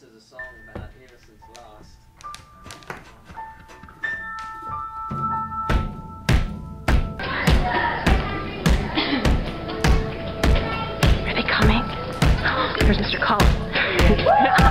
This is a song about innocence lost. Are they coming? There's Mr. Collins.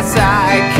Yes, I can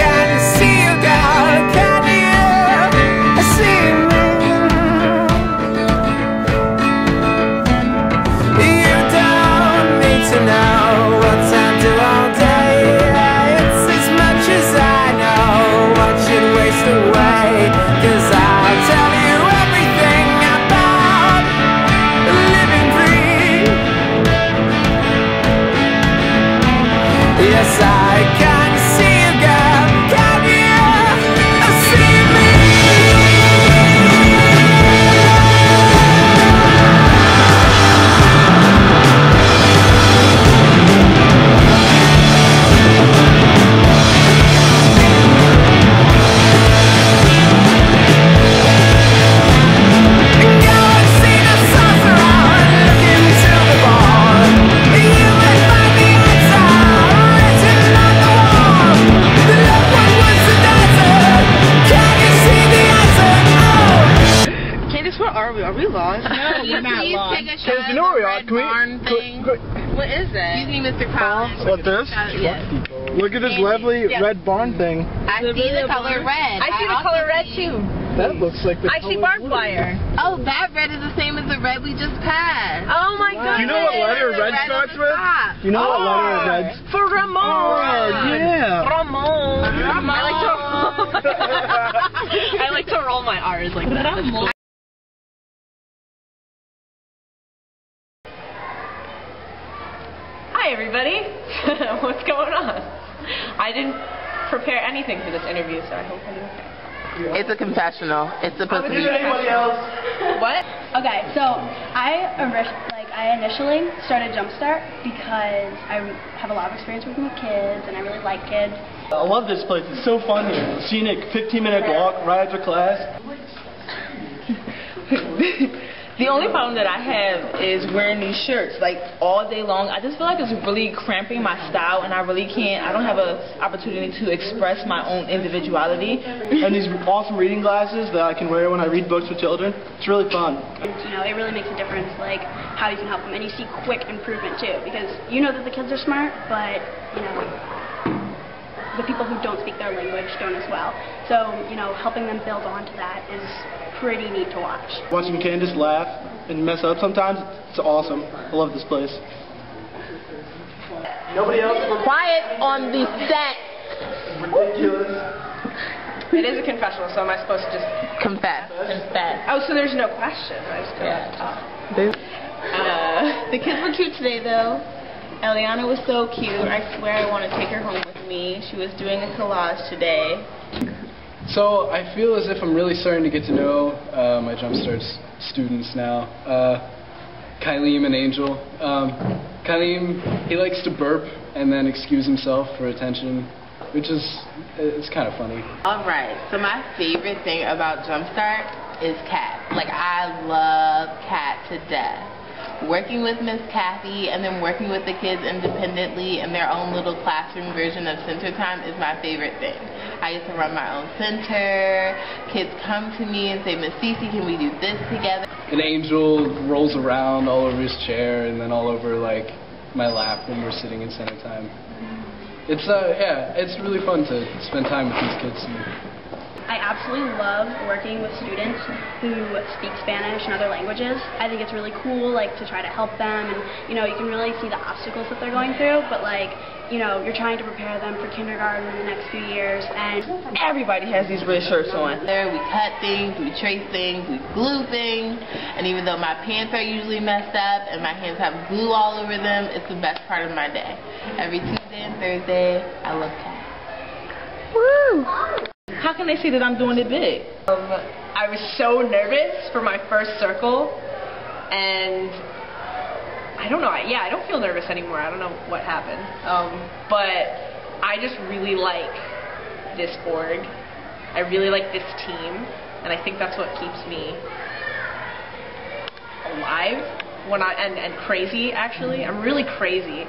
are. red Can we- thing. can- What is that? Excuse me, Mr. Collins. What this? Yes. Look at this lovely red barn thing. I see the color red. I see the color red see- too. That looks like the I see color barbed wire. Oh, that red is the same as the red we just passed. Oh my Do god. you know what letter red red starts with? top. Do you know what letter Oh, red? For Ramon. Oh, yeah. Ramon. Ramon. I like to I like to roll my R's like that. That's cool. Hi everybody. What's going on? I didn't prepare anything for this interview, so I hope I do okay. It's a confessional. It's supposed to be. Anybody else? What? Okay, so I like I initially started Jumpstart because I have a lot of experience working with kids and I really like kids. I love this place. It's so fun here. Scenic, 15 minute walk right after class. The only problem that I have is wearing these shirts like all day long. I just feel like it's really cramping my style, and I really can't. I don't have an opportunity to express my own individuality. And these awesome reading glasses that I can wear when I read books with children. It's really fun. You know, it really makes a difference like how you can help them and you see quick improvement too because you know that the kids are smart, but you know the people who don't speak their language don't as well. So, you know, helping them build onto that is pretty neat to watch. Watching Candace laugh and mess up sometimes, it's awesome. I love this place. Nobody else? Quiet on the set. Ridiculous. It is a confessional, so am I supposed to just Confess. Confess. Oh, so there's no question. I just go Yeah. off the top. Uh, the kids were cute today, though. Eliana was so cute. I swear I want to take her home with me. She was doing a collage today. So I feel as if I'm really starting to get to know uh, my Jumpstart students now. Uh, Kyleem and Angel. Um, Kyleem, he likes to burp and then excuse himself for attention, which is it's kind of funny. All right. So my favorite thing about Jumpstart is Kat. Like I love Kat to death. Working with Miss Kathy and then working with the kids independently in their own little classroom version of Center Time is my favorite thing. I used to run my own center. Kids come to me and say, Miss Cece, can we do this together? An angel rolls around all over his chair and then all over like my lap when we're sitting in center time. It's uh yeah, it's really fun to spend time with these kids. And, I absolutely love working with students who speak Spanish and other languages. I think it's really cool, like, to try to help them, and, you know, you can really see the obstacles that they're going through, but, like, you know, you're trying to prepare them for kindergarten in the next few years, and Everybody has these red shirts on. There, we cut things, we trace things, we glue things, and even though my pants are usually messed up and my hands have glue all over them, it's the best part of my day. Every Tuesday and Thursday, I love Kat. How can they see that I'm doing it big? Um, I was so nervous for my first circle, and I don't know. I, yeah, I don't feel nervous anymore. I don't know what happened. Um, but I just really like this org. I really like this team, and I think that's what keeps me alive when I and, and crazy. Actually, I'm really crazy.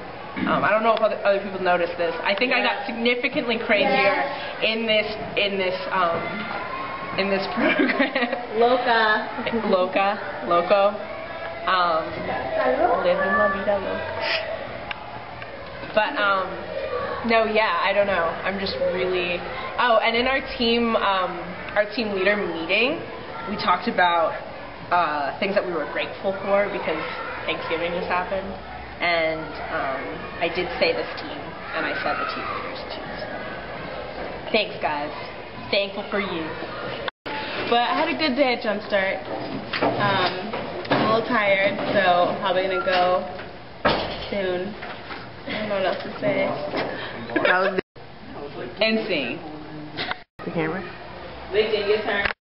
Um, I don't know if other, other people noticed this. I think I got significantly crazier in this in this um, in this program. Loca. Loca, loco. Um, living la vida loca. But um, no, yeah, I don't know. I'm just really. Oh, and in our team, um, our team leader meeting, we talked about uh, things that we were grateful for because Thanksgiving just happened, and um, I did say this team, and I said the team leaders too. So. Thanks, guys. Thankful for you. But I had a good day at Jumpstart. Um, little tired, so I'm probably gonna go soon. I don't know what else to say. And sing. the camera. Lincoln, your turn.